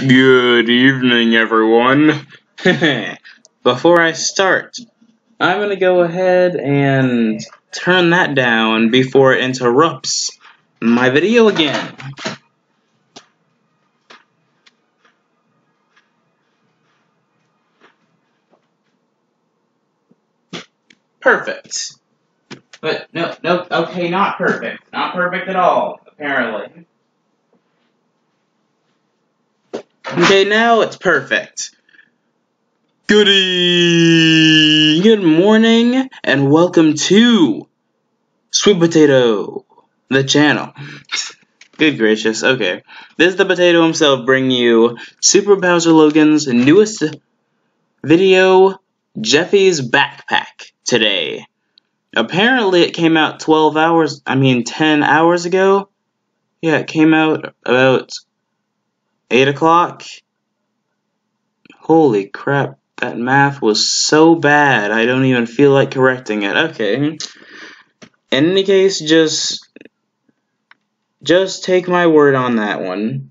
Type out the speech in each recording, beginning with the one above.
Good evening, everyone. Before I start, I'm going to go ahead and turn that down before it interrupts my video again. Perfect. But no, no, okay, not perfect. Not perfect at all, apparently. Okay, now it's perfect. Goody! Good morning, and welcome to Sweet Potato, the channel. Good gracious, okay. This is the potato himself bringing you Super Bowser Logan's newest video, Jeffy's Backpack, today. Apparently it came out 12 hours, I mean 10 hours ago. Yeah, it came out about 8 o'clock. Holy crap, that math was so bad, I don't even feel like correcting it. Okay. In any case, just just take my word on that one.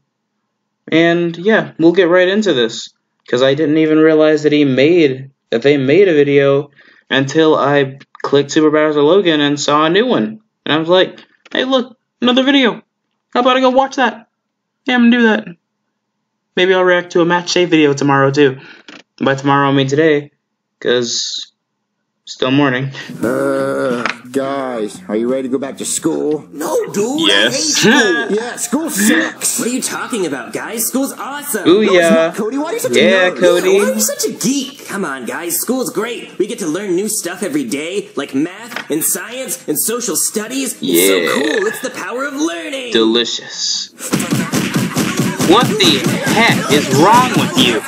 And yeah, we'll get right into this. Because I didn't even realize that he made, that they made a video until I clicked Super Bowser Logan and saw a new one. And I was like, hey, look, another video. How about I go watch that? Yeah, I'm gonna do that. Maybe I'll react to a match day video tomorrow too. By tomorrow I mean today, cause still morning. Uh, guys, are you ready to go back to school? No, dude. Yes. I hate school. Yeah, school sucks. what are you talking about, guys? School's awesome. Ooh No, it's yeah. not, Cody, why are you such Yeah, a nerd? Cody. Why are you such a geek? Come on, guys. School's great. We get to learn new stuff every day, like math and science and social studies. It's Yeah. so cool. It's the power of learning. Delicious. What the heck is wrong with you?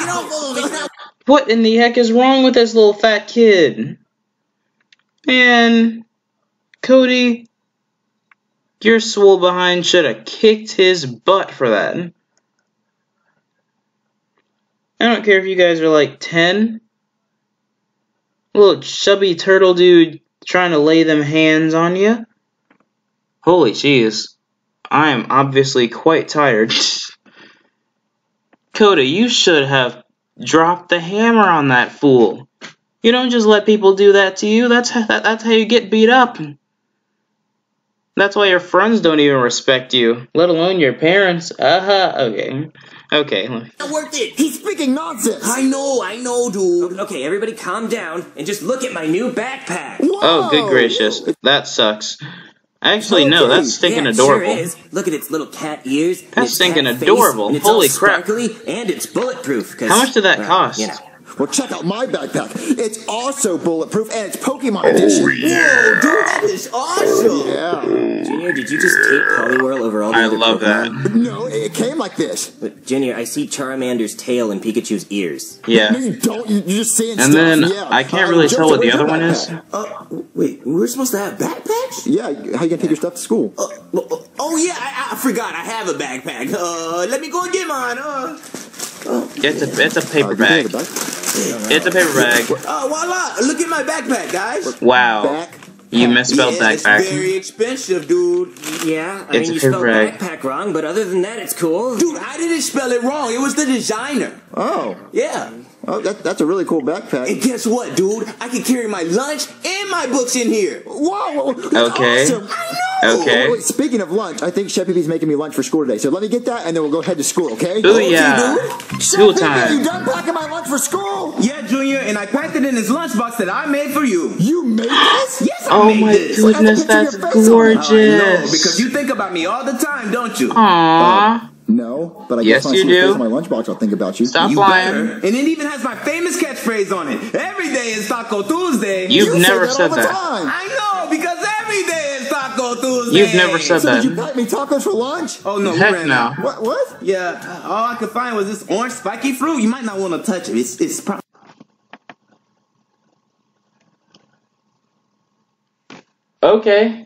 What in the heck is wrong with this little fat kid? Man, Cody, your swole behind should have kicked his butt for that. I don't care if you guys are like 10. Little chubby turtle dude trying to lay them hands on you. Holy jeez. I am obviously quite tired. Cody, you should have dropped the hammer on that fool. You don't just let people do that to you. That's how, that, that's how you get beat up. That's why your friends don't even respect you, let alone your parents. Uh-huh. Okay. Okay. Not worth it. He's speaking nonsense. I know, I know, dude. Okay, everybody calm down and just look at my new backpack. Whoa. Oh, good gracious. That sucks. Actually, no, that's stinking yeah, adorable. Sure is. Look at its little cat ears. That's its stinking adorable. Holy crap. And it's bulletproof. How much did that well, cost? You know. Well, check out my backpack. It's also bulletproof and it's Pokemon edition. yeah Dude, that is awesome. Yeah. Junior, did you just tape Poliwhirl over all the I other love that. No, it came like this. But Junior, I see Charmander's tail and Pikachu's ears. Yeah. No, Yeah. you don't. You- You're just seeing And stuff. then yeah. I can't Uh, really Joe, tell what the other your one is. Uh, wait, we're supposed to have backpacks? Yeah, how you gonna take your stuff to school? Uh, oh, oh, yeah, I, I forgot I have a backpack. Uh, let me go and get mine. Uh, It's a it's a paper Uh, you can have bag. a It's a paper bag. Oh, voila! Look at my backpack, guys. Wow. back. You misspelled yeah, it's backpack. very expensive, dude. Yeah, I It's mean, a you spelled bag. backpack wrong, but other than that, it's cool. Dude, I didn't spell it wrong. It was the designer. Oh, Yeah. oh, that, that's a really cool backpack. And guess what, dude? I can carry my lunch and my books in here. Whoa, that's Okay. awesome. I know. Okay. Oh, speaking of lunch, I think Chef Pee Pee's making me lunch for school today. So let me get that, and then we'll go head to school. Okay? Ooh Okay, yeah. School Chef Pee Pee, you time. done packing my lunch for school? Yeah, Junior, and I packed it in his lunchbox that I made for you. You made this? Yes, I Oh made my this. goodness, Look at that's your face on it. gorgeous. I know, because you think about me all the time, don't you? Aww. Uh, no, but I Yes, guess when I you see your do. my lunchbox, I'll think about you. Stop You lying. better. And it even has my famous catchphrase on it. Every day is Taco Tuesday. You've You say never that said all the that. time. I know, Taco Tuesday. You've never said So that. did you pack me tacos for lunch? Oh, no, we Heck ran no. What? What? Yeah, all I could find was this orange spiky fruit. You might not want to touch it. It's, it's probably. Okay.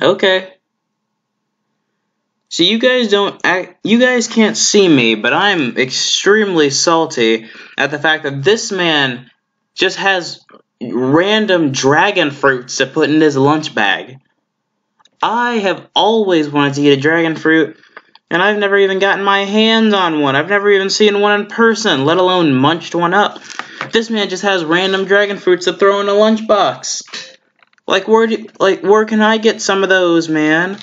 Okay. So you guys don't act, you guys can't see me, but I'm extremely salty at the fact that this man just has random dragon fruits to put in his lunch bag. I have always wanted to eat a dragon fruit, And I've never even gotten my hands on one. I've never even seen one in person, let alone munched one up. This man just has random dragon fruits to throw in a lunchbox. Like where do, like where can I get some of those, man?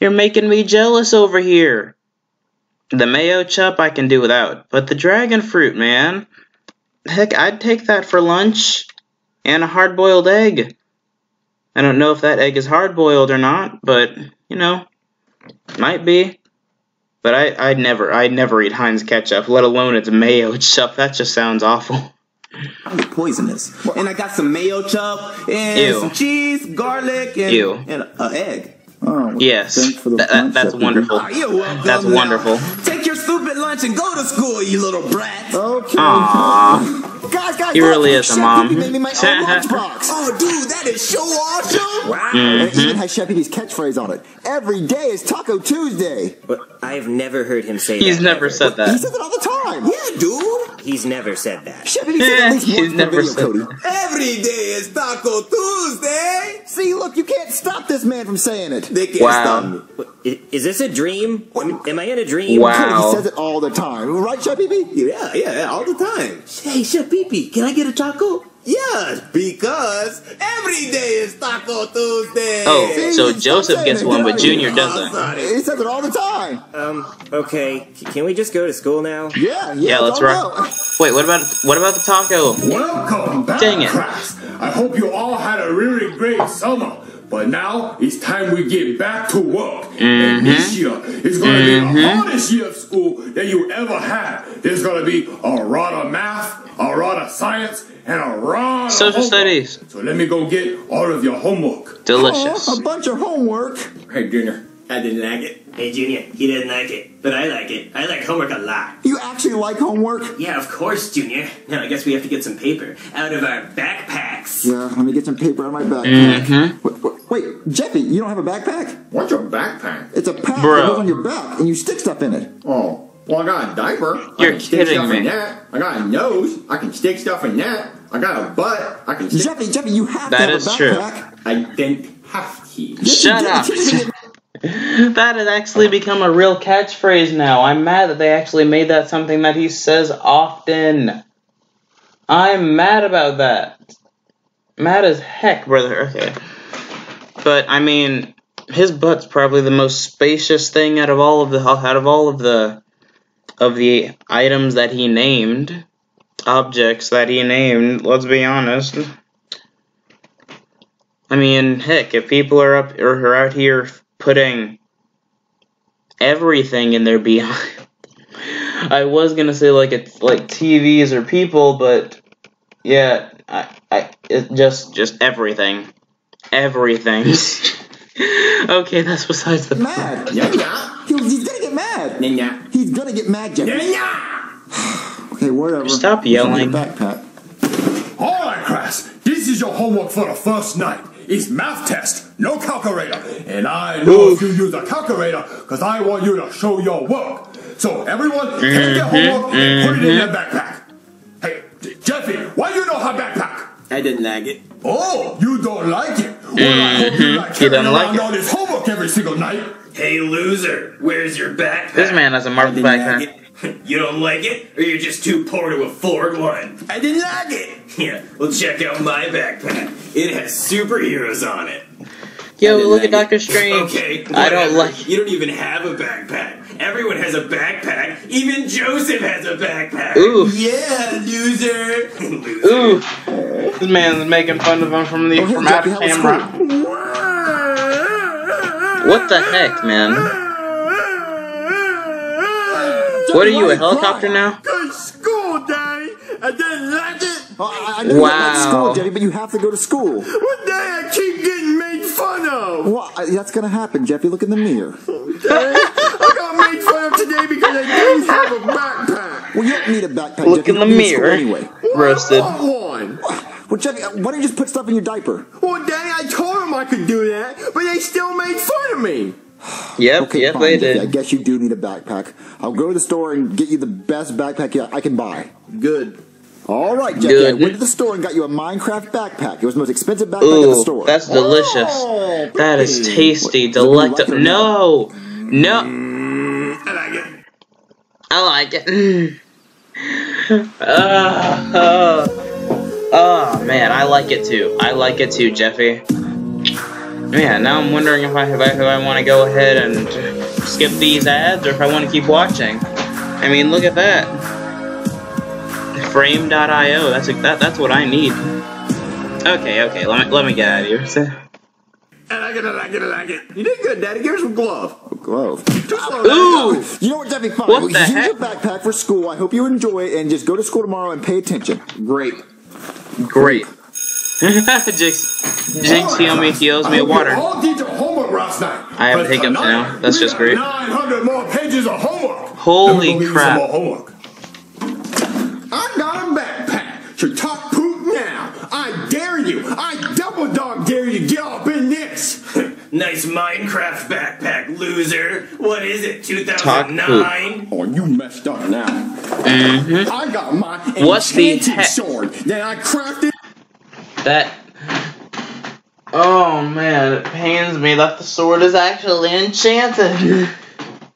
You're making me jealous over here. The Mayochup I can do without, but the dragon fruit, man. Heck, I'd take that for lunch. And a hard boiled egg. I don't know if that egg is hard boiled or not, but you know, might be. But I, I'd never, I'd never eat Heinz ketchup, let alone its mayo chup. That just sounds awful. Probably poisonous. And I got some Mayochup and Ew. some cheese, garlic, and Ew. and an egg. Oh, Yes, thanks for the that, that- that's wonderful. Oh. That's now. wonderful. Take your stupid lunch and go to school, you little brat. Okay. Aww. Guys, guys, He really is a mom. Pee-Pee made me my own lunchbox. Oh, dude, that is so awesome! Wow. Mm-hmm. It even has Chef Pee-Pee's catchphrase on it. Every day is Taco Tuesday. But I've never heard him say He's that. never ever. said that. He that. says it all the time. Yeah, dude. He's never said that. Chef Pee-Pee said it at least He's once in the never video, said Cody. Every day is Taco Tuesday. See, look, you can't stop this man from saying it. They can't Wow. stop me. Is this a dream? Am, am I in a dream? Wow. He says it all the time. Right, Chef Pee-Pee? Yeah, yeah, yeah, all the time. Hey, Chef Pee can I get a taco? Yeah, because every day is Taco Tuesday. Oh, See, so Joseph gets it. one, but out of here. Junior doesn't. sorry. He says it all the time. Um, okay. C- Can we just go to school now? Yeah, yeah. Yeah, let's don't rock. Wait, what about what about the taco? Welcome back, Dang it. class. I hope you all had a really great summer. But now it's time we get back to work. And mm-hmm. this year is going to be the mm-hmm. hardest year of school that you ever had. There's going to be a lot of math, a lot of science, and a lot of Social homework. studies. So let me go get all of your homework. Delicious. Oh, a bunch of homework. Hey, Junior. I didn't like it. Hey, Junior, he didn't like it, but I like it. I like homework a lot. You actually like homework? Yeah, of course, Junior. Now I guess we have to get some paper out of our backpacks. Yeah, let me get some paper out of my backpack. Mm-hmm. Wait, wait, wait, Jeffy, you don't have a backpack? What's your backpack? It's a pack Bro. that goes on your back, and you stick stuff in it. Oh, well, I got a diaper. You're I can stick kidding stuff me. in that. I got a nose. I can stick stuff in that. I got a butt. I can stick. Jeffy, Jeffy, you have That to have is a true. backpack. I didn't have to. Shut you up. That has actually become a real catchphrase now. I'm mad that they actually made that something that he says often. I'm mad about that. Mad as heck, brother. Okay. But I mean, his butt's probably the most spacious thing out of all of the out of all of the of the items that he named, objects that he named. Let's be honest. I mean, heck, if people are up or are out here putting everything in their behind. I was gonna say like it's like TVs or people, but yeah, I, I it just just everything, everything. okay, that's besides the point. mad. Yeah, yeah. He, he's gonna get mad. Yeah, yeah. He's gonna get mad, Jeffy. Yeah, yeah. Okay, whatever. Stop Let me get a yelling. Backpack. All right, Crass. This is your homework for the first night. It's math test, no calculator. And I know if you use a calculator, because I want you to show your work. So everyone, take your mm-hmm. homework and put it in their mm-hmm. backpack. Hey, Jeffy, why you don't have backpack? I didn't like it. Oh, you don't like it. Well, I hope you mm-hmm. like He carrying doesn't like it. all this homework every single night. Hey, loser, where's your backpack? This man has a marble didn't like backpack. You don't like it, or you're just too poor to afford one? I didn't like it. Yeah, well, check out my backpack. It has superheroes on it. Yo, look at like it. Doctor Strange. Okay, I don't like. You don't even have a backpack. Everyone has a backpack. Even Joseph has a backpack. Ooh, Yeah, loser. Loser. ooh. This man's making fun of him from the Oh, from out of how was camera. What the heck, man? What are you, a helicopter now? Good school, Daddy. I didn't like it. Oh, I, I know you don't like Wow. school, Jeffy, but you have to go to school. One day I keep getting made fun of. Well, I- that's gonna happen, Jeffy. Look in the mirror. I got made fun of today because I didn't have a backpack. Well, you don't need a backpack. Look Jeffy. in the You need mirror. Anyway. Roasted. I want one. Well, Jeffy, uh, why don't you just put stuff in your diaper? Well, Daddy, I told them I could do that, but they still made fun of me. Yep, Okay, yep, fine, they Jeffy, I guess you do need a backpack. I'll go to the store and get you the best backpack I can buy. Good. All right, Jeffy. I went to the store and got you a Minecraft backpack. It was the most expensive backpack in the store. that's delicious. Oh, That is tasty, What, do you like it delectable. or No, no. I like it. uh, uh, oh man, I like it too. I like it too, Jeffy. Man, now I'm wondering if I if I, if I want to go ahead and skip these ads or if I want to keep watching. I mean, look at that. Frame.io. That's a, that. That's what I need. Okay, okay. Let me let me get out of here. I like it, I like it, I like it. You did good, Daddy. Give her some glove. Glove. Too slow, Daddy. Ooh. You know what, Jeffy? Fine. What Well, the use heck? your backpack for school. I hope you enjoy it, and just go to school tomorrow and pay attention. Great. Great. Jinx, Jinx, he owes me, he owes me water. All did your homework last night. I have hiccups now. That's just great. 900 more pages of homework. Holy Let me go give you crap. More homework. I got a backpack. So talk poop now. I dare you. I double dog dare you get up in this. Nice Minecraft backpack, loser. What is it, Talk 2009? Oh, you messed up now. Mm-hmm. I got my What's the sword that I crafted. That. Oh man, it pains me that the sword is actually enchanted.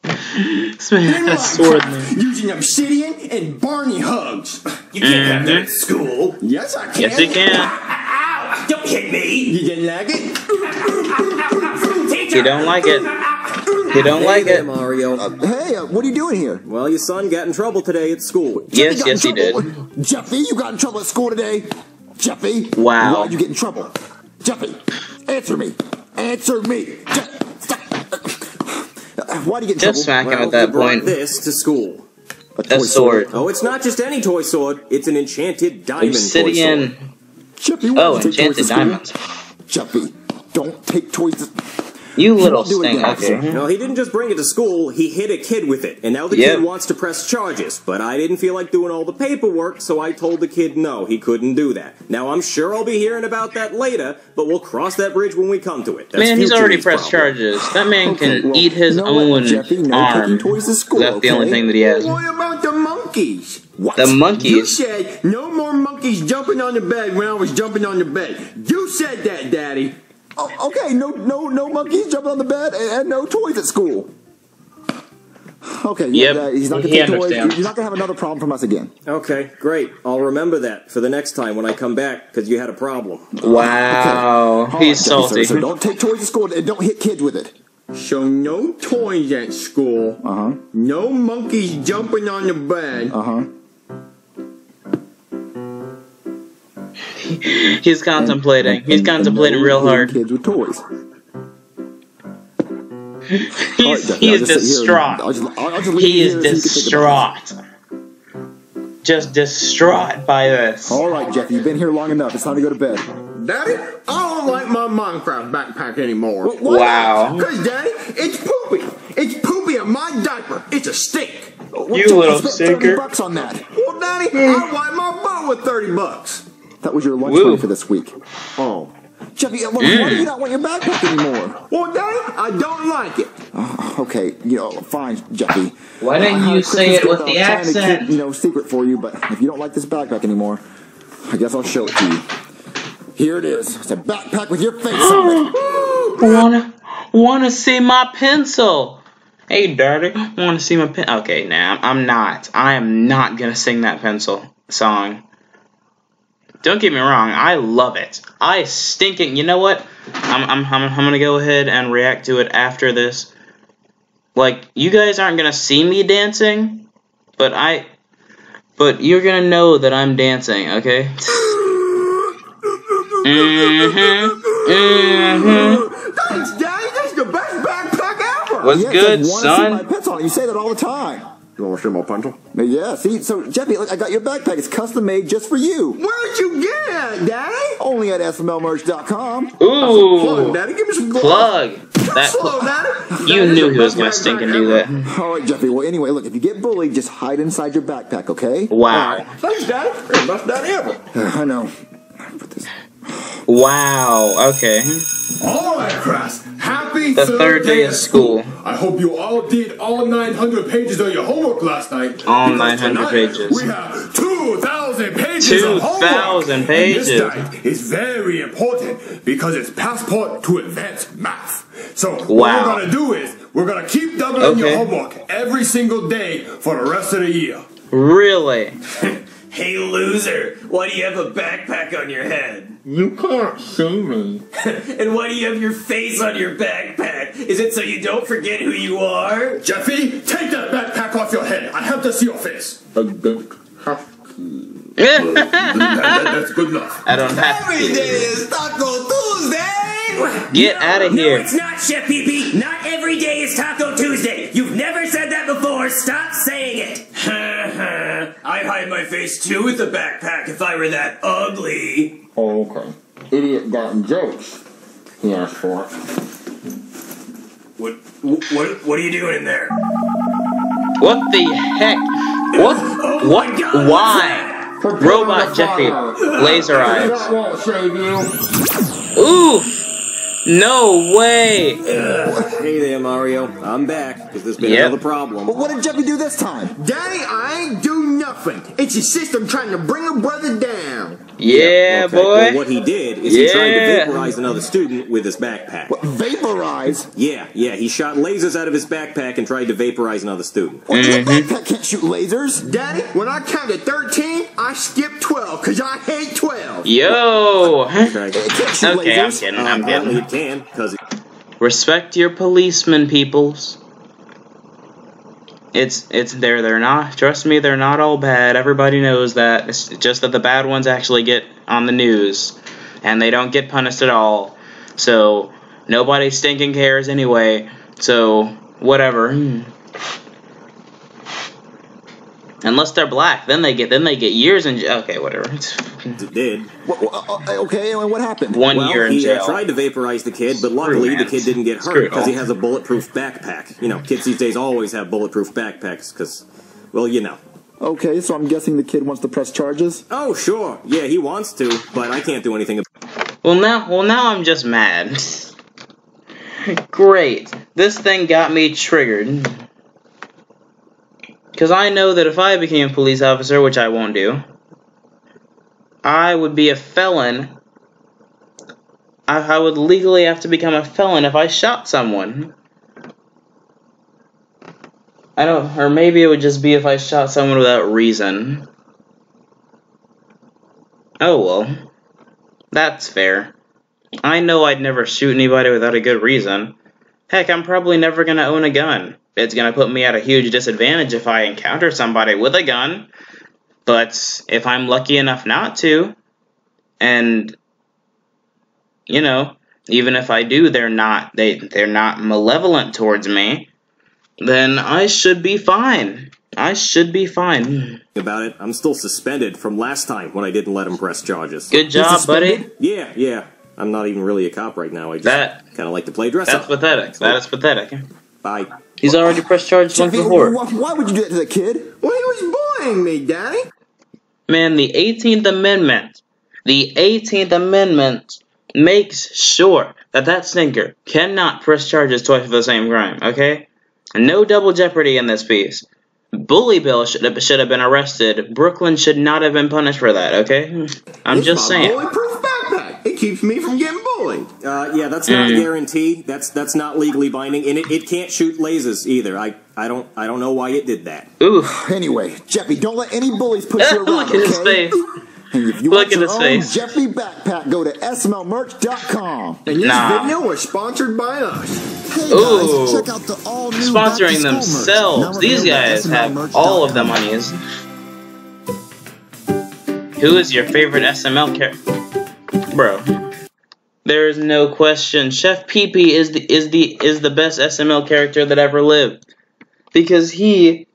this man in a sword. Minecraft using obsidian and Barney hugs. You can't have that at school. Yes, I can. Yes, he can. Ow! Don't hit me! You didn't like it? you don't like it. You don't Hey like there, it. Mario. Hey, uh, what are you doing here? well, your son got in trouble today at school. Yes, got yes, he did. Jeffy, you got in trouble at school today. Jeffy. Wow. Why'd you get in trouble? Jeffy, answer me. Answer me. Je- stop. Uh, Why'd you get in Just trouble? smack him Well, at that he brought point. this to school. A toy sword. Oh, it's not just any toy sword. It's an enchanted diamond toy sword. Jeffy, why Oh, don't you take toys to enchanted school? diamonds. Jeffy, don't take toys to You little do it stink. again, Okay. officer. Mm-hmm. No, he didn't just bring it to school, he hit a kid with it. And now the Yep. kid wants to press charges. But I didn't feel like doing all the paperwork, so I told the kid no, he couldn't do that. Now I'm sure I'll be hearing about that later, but we'll cross that bridge when we come to it. That's Man, he's future already E's pressed problem. charges. That man Okay, can well, eat his you know what, own Jeffy? No arm. taking toys to school, That's the only okay? thing that he has. What about the monkeys? What? The You monkeys. said no more monkeys jumping on the bed when I was jumping on the bed. You said that, Daddy. Oh, okay, no, no, no monkeys jumping on the bed and, and no toys at school. Okay, yeah, Yep, uh, he's not gonna he take toys. understands. You're not gonna have another problem from us again. Okay, great. I'll remember that for the next time when I come back, because you had a problem. Wow. All He's right, salty. So, so don't take toys to school and don't hit kids with it. So no toys at school. Uh huh. No monkeys jumping on the bed. Uh huh. He's contemplating. He's contemplating real hard. Kids with toys. He's, Jeffy, he I'll is just sit here I'll distraught. just, I'll, I'll just He is here so you can think about distraught. Just distraught by this. All right, Jeffy, you've been here long enough. It's time to go to bed. Daddy, I don't like my Minecraft backpack anymore. Wow. Because, Daddy, it's poopy. It's poopy in my diaper. It's a stink. What, You little spent stinker. 30 bucks on that. Well, Daddy, I wipe my butt with 30 bucks. That was your lunch Woo. money for this week. Oh. Jeffy, uh, why do you not want your backpack anymore? Well, Daddy, I don't like it. Okay, you know, fine, Jeffy. Why didn't I you a say it with the I to accent? keep, you know, secret for you, but if you don't like this backpack anymore, I guess I'll show it to you. Here it is. It's a backpack with your face on it. Wanna wanna see my pencil? Hey, dirty. Wanna see my pen? Okay, nah, I'm not. I am not gonna sing that pencil song. Don't get me wrong. I love it. I stinking. You know what? I'm I'm I'm, I'm gonna go ahead and react to it after this. Like you guys aren't gonna see me dancing, but I. But you're gonna know that I'm dancing, okay? Mm-hmm. Mm-hmm. Thanks, Daddy. That's the best backpack ever. What's Yeah, good, says, "Wanna see my son? on it." You say that all the time. You want to see my pencil? Yeah, see, so Jeffy, look, I got your backpack. It's custom made just for you. Where'd you get it, Daddy? Only at smlmerch.com. Plug, Ooh, Daddy. Give me some gloves. plug. That Slow, Daddy. you knew he was gonna stink and do that. All right, Jeffy. Well, anyway, look, if you get bullied, just hide inside your backpack, okay? Wow, Thanks, Daddy. You're the best daddy ever. I know. Put this. wow. Okay. All right, class. Happy The third day of school. I hope you all did all 900 pages of your homework last night. All 900 pages. We have 2,000 pages of homework. 2,000 And pages. this night is very important because it's passport to advanced math. So what we're gonna do is We're gonna keep doubling your homework every single day for the rest of the year. Really? Hey, loser, why do you have a backpack on your head? You can't see me. And why do you have your face on your backpack? Is it so you don't forget who you are? Jeffy, take that backpack off your head. I have to see your face. I don't have to. That- that- that's good enough. I don't have Every to. day is Taco Tuesday! Get out of here. No, it's not, Chef Pee Not every day is Taco Tuesday. You've never said that before. Stop saying it. I'd hide my face too with a backpack if I were that ugly. Oh, okay. Idiot got jokes. He asked for it. What, what, what are you doing in there? What the heck? What? Oh What? God, Why? Robot Jeffy. Laser eyes. That won't save you. Oof! No way! Hey there, Mario. I'm back because there's been Yep. another problem. But what did Jeffy do this time? Daddy, I ain't do nothing. It's your sister trying to bring her brother down. Yeah, Okay, Well, what he did is he tried to vaporize another student with his backpack. What, vaporize? Yeah, yeah, he shot lasers out of his backpack and tried to vaporize another student. Mm-hmm. Your backpack can't shoot lasers? Daddy, when I counted 13, I skipped 12 because I hate 12. Yo! Okay. It can't shoot Okay, I'm lasers. kidding, I'm Apparently kidding. it can, because Respect your policemen, peoples. It's it's they're they're not trust me they're not all bad. Everybody knows that. It's just that the bad ones actually get on the news and they don't get punished at all. So nobody stinking cares anyway. So whatever. Hmm. Unless they're black, then they get then they get years in jail. Okay, whatever. it did. What, what, uh, okay, and what happened? One Well, year in he uh, jail. tried to vaporize the kid, but luckily the man. kid didn't get hurt because he has a bulletproof backpack. You know, kids these days always have bulletproof backpacks because, well, you know. Okay, so I'm guessing the kid wants to press charges? Oh, sure. Yeah, he wants to, but I can't do anything about Well now, well now I'm just mad. Great, this thing got me triggered. Cause I know that if I became a police officer, which I won't do, I would be a felon. I, I would legally have to become a felon if I shot someone. I don't, or maybe it would just be if I shot someone without reason. Oh well. That's fair. I know I'd never shoot anybody without a good reason. Heck, I'm probably never gonna own a gun. It's gonna put me at a huge disadvantage if I encounter somebody with a gun. But if I'm lucky enough not to, and you know, even if I do, they're not they they're not malevolent towards me, then I should be fine. I should be fine. Hmm. about it. I'm still suspended from last time when I didn't let him press charges. Good job, buddy. Yeah, yeah. I'm not even really a cop right now. I just kind of like to play dress up. That's up. pathetic. That is pathetic. Bye. He's already pressed charges once before. why, would you do that to the kid? Well, he was bullying me, Daddy. Man, the 18th Amendment, the 18th Amendment makes sure that that stinker cannot press charges twice for the same crime, okay? No double jeopardy in this piece. Bully Bill should have, should have been arrested. Brooklyn should not have been punished for that, okay? I'm It's just saying. Bulletproof backpack. It keeps me from getting bullied. Uh, yeah, that's not a guarantee. That's that's not legally binding, and it, it can't shoot lasers either. I I don't I don't know why it did that. Ooh, Anyway, Jeffy, don't let any bullies push you around, look at his okay? face. And if you Look want at your his own face. Jeffy backpack, go to smlmerch.com. And this Nah. video was sponsored by us. Hey Ooh. guys, check out the all new Sponsoring back-to-school merch. Now themselves. These available at guys have smlmerch.com. all of the monies. Who is your favorite SML character? Bro. There is no question. Chef Pee Pee is the is the is the best SML character that ever lived. Because he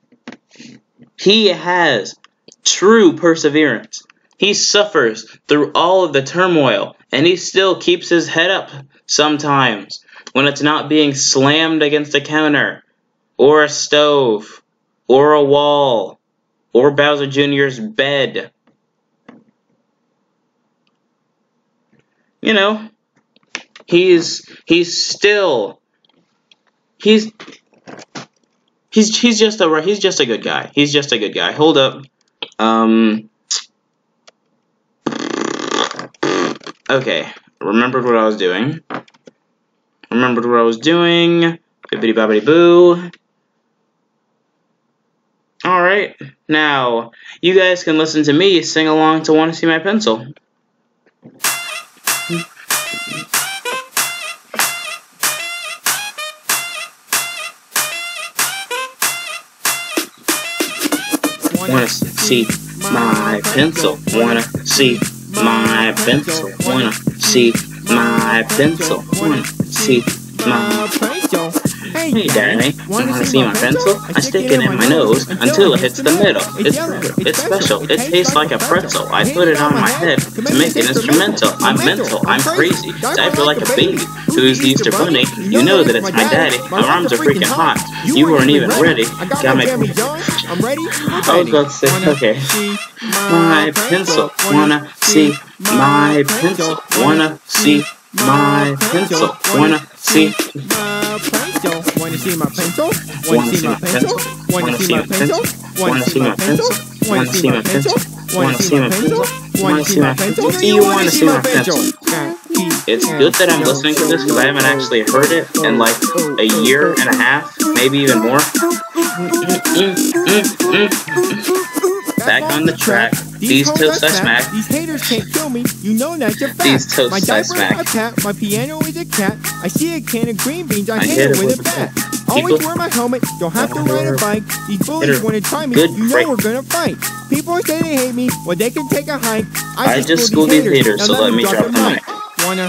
he has true perseverance. He suffers through all of the turmoil and he still keeps his head up sometimes when it's not being slammed against a counter or a stove or a wall or Bowser Jr.'s bed. You know, he's he's still he's he's he's just a he's just a good guy. He's just a good guy. Hold up. Um Okay, remembered what I was doing. Remembered what I was doing. Bibbidi bobbidi boo. Alright, now, you guys can listen to me sing along to Want to See My Pencil. See my pencil? Wanna see my pencil? Wanna see my pencil? Wanna see my pencil? Hey, Danny, wanna see my pencil? I stick it in my nose until it hits the middle. It's it's special. It tastes like a pretzel. I put it on my head to make it instrumental. I'm mental. I'm crazy. Diaper like a baby. Who's the Easter Bunny? You know that it's my daddy. My arms are freaking hot. You weren't even ready. Got my. I'm ready. I was about to say, okay. My pencil. Wanna see my pencil? Wanna see my pencil? Wanna see my pencil? Wanna see my pencil? Wanna see my pencil? Wanna see my pencil? Wanna see my pencil? Wanna see my pencil? Wanna see my pencil? Wanna see my pencil? Do you wanna see my pencil? It's good that I'm listening to this because I haven't actually heard it in like a year and a half, maybe even more. Mm, mm, mm, Back on the track. These toasts I smack. These haters can't kill me. You know that's a fact. These toasts my I diaper smack. is a cat. My piano is a cat. I see a can of green beans. I, I hit it with a bat. Always wear my helmet. Don't have to ride a bike. These bullies want to try me. You know break. we're gonna fight. People say they hate me. Well, they can take a hike. I just schooled these haters, Now so let them me drop the mic.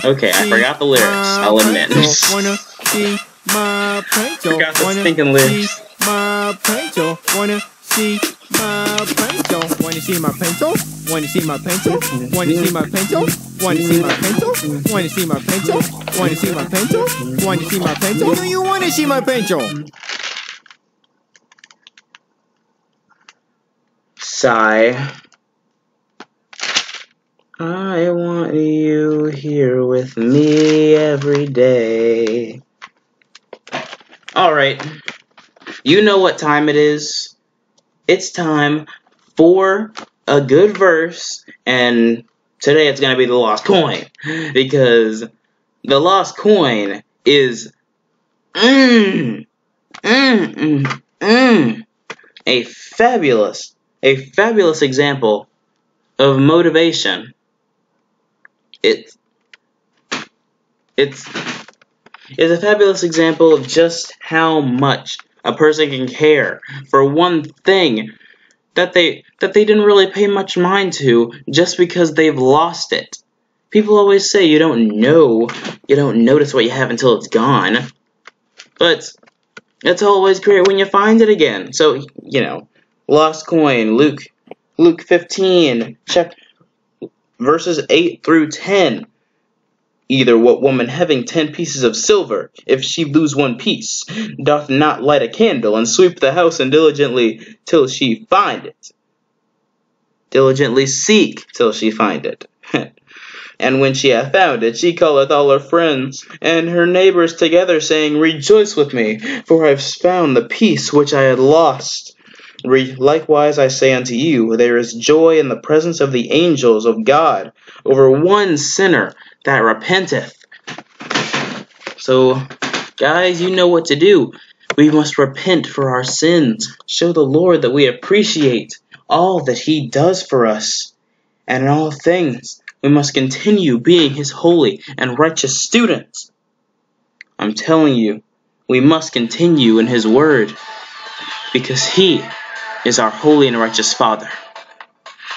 Okay, I forgot the lyrics, I'll admit. pencil? Wanna see my pencil? Forgot the stinking lyrics. my? Wanna see my pencil? Wanna see my pencil? Wanna see my pencil? Wanna see my pencil? Wanna see my pencil? Wanna see my pencil? Wanna see my pencil? Wanna see my pencil? Do you wanna see my pencil? Sigh. I want you here with me every day. Alright. You know what time it is. It's time for a good verse, and today it's gonna be the lost coin. Because the lost coin is mmm, mmm, mmm, mmm, a fabulous, a fabulous example of motivation. It's it's it's a fabulous example of just how much a person can care for one thing that they that they didn't really pay much mind to just because they've lost it. People always say you don't know, you don't notice what you have until it's gone. But it's always great when you find it again. So, you know, lost coin, Luke Luke 15, check verses 8 through 10. Either what woman having ten pieces of silver, if she lose one piece, doth not light a candle and sweep the house and diligently till she find it. Diligently seek till she find it. and when she hath found it, she calleth all her friends and her neighbors together, saying, Rejoice with me, for I have found the piece which I had lost. Likewise, I say unto you, there is joy in the presence of the angels of God over one sinner that repenteth. So, guys, you know what to do. We must repent for our sins, show the Lord that we appreciate all that He does for us, and in all things, we must continue being His holy and righteous students. I'm telling you, we must continue in His Word, because He is our holy and righteous Father.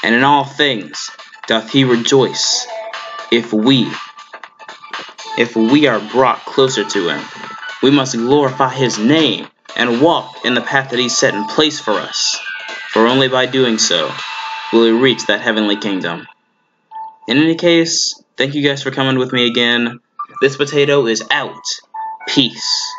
And in all things doth he rejoice if we if we are brought closer to him. We must glorify his name and walk in the path that he set in place for us. For only by doing so will we reach that heavenly kingdom. In any case, thank you guys for coming with me again. This potato is out. Peace.